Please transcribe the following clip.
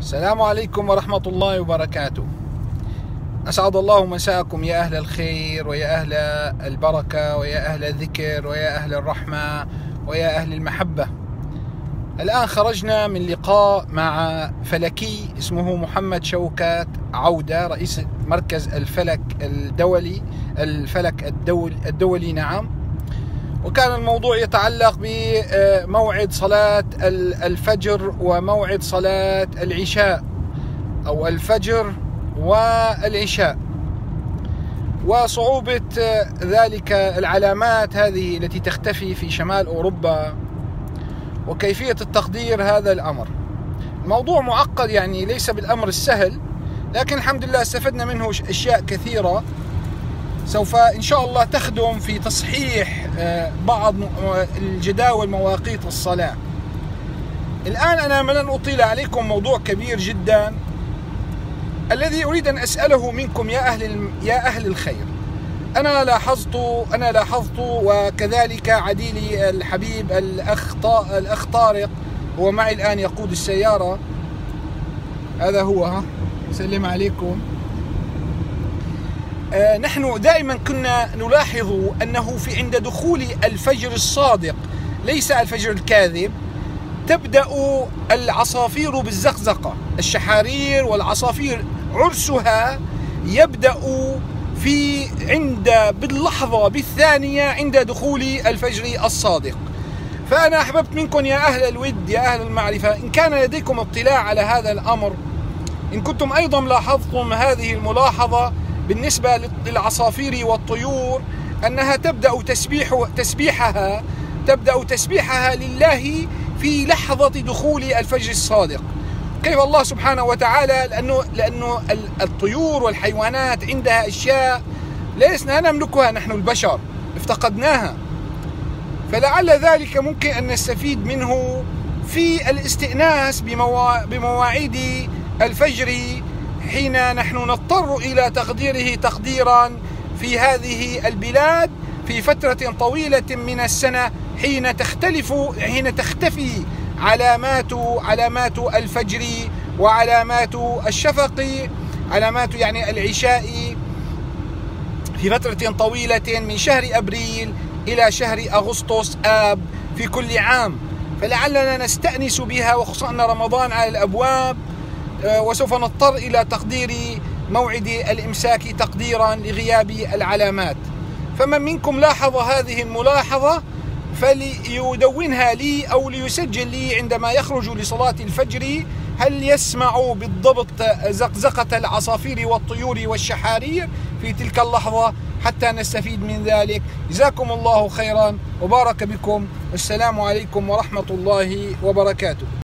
السلام عليكم ورحمة الله وبركاته. أسعد الله مساءكم يا أهل الخير ويا أهل البركة ويا أهل الذكر ويا أهل الرحمة ويا أهل المحبة. الآن خرجنا من لقاء مع فلكي اسمه محمد شوكات عودة رئيس مركز الفلك الدولي الفلك الدولي, الدولي نعم. وكان الموضوع يتعلق بموعد صلاة الفجر وموعد صلاة العشاء أو الفجر والعشاء. وصعوبة ذلك العلامات هذه التي تختفي في شمال أوروبا وكيفية التقدير هذا الأمر. الموضوع معقد يعني ليس بالأمر السهل لكن الحمد لله استفدنا منه أشياء كثيرة. سوف إن شاء الله تخدم في تصحيح آه، بعض الجداول مواقيت الصلاة. الآن أنا لن أطيل عليكم موضوع كبير جدا. الذي أريد أن أسأله منكم يا أهل يا أهل الخير. أنا لاحظت أنا لاحظت وكذلك عديلي الحبيب الأخ الأخ طارق هو معي الآن يقود السيارة. هذا هو سلم عليكم. آه، نحن دائما كنا نلاحظ أنه في عند دخول الفجر الصادق ليس الفجر الكاذب تبدأ العصافير بالزقزقة. الشحارير والعصافير عرسها يبدأ في عند باللحظة بالثانية عند دخول الفجر الصادق. فأنا أحببت منكم يا أهل الود يا أهل المعرفة إن كان لديكم اطلاع على هذا الأمر إن كنتم أيضا لاحظتم هذه الملاحظة بالنسبة للعصافير والطيور أنها تبدأ تسبيح تسبيحها تبدأ تسبيحها لله في لحظة دخول الفجر الصادق. كيف الله سبحانه وتعالى؟ لأنه, لأنه الطيور والحيوانات عندها أشياء لسنا نملكها نحن البشر افتقدناها. فلعل ذلك ممكن أن نستفيد منه في الاستئناس بمواعيد الفجر حين نحن نضطر إلى تقديره تقديرا في هذه البلاد في فترة طويلة من السنة حين تختلف حين تختفي علامات علامات الفجر وعلامات الشفق علامات يعني العشاء في فترة طويلة من شهر أبريل إلى شهر أغسطس آب في كل عام. فلعلنا نستأنس بها وخصوصا أن رمضان على الأبواب وسوف نضطر إلى تقدير موعد الإمساك تقديرا لغياب العلامات. فمن منكم لاحظ هذه الملاحظة فليدونها لي أو ليسجل لي عندما يخرج لصلاة الفجر. هل يسمع بالضبط زقزقة العصافير والطيور والشحارير في تلك اللحظة؟ حتى نستفيد من ذلك. جزاكم الله خيرا. وبارك بكم. والسلام عليكم ورحمة الله وبركاته.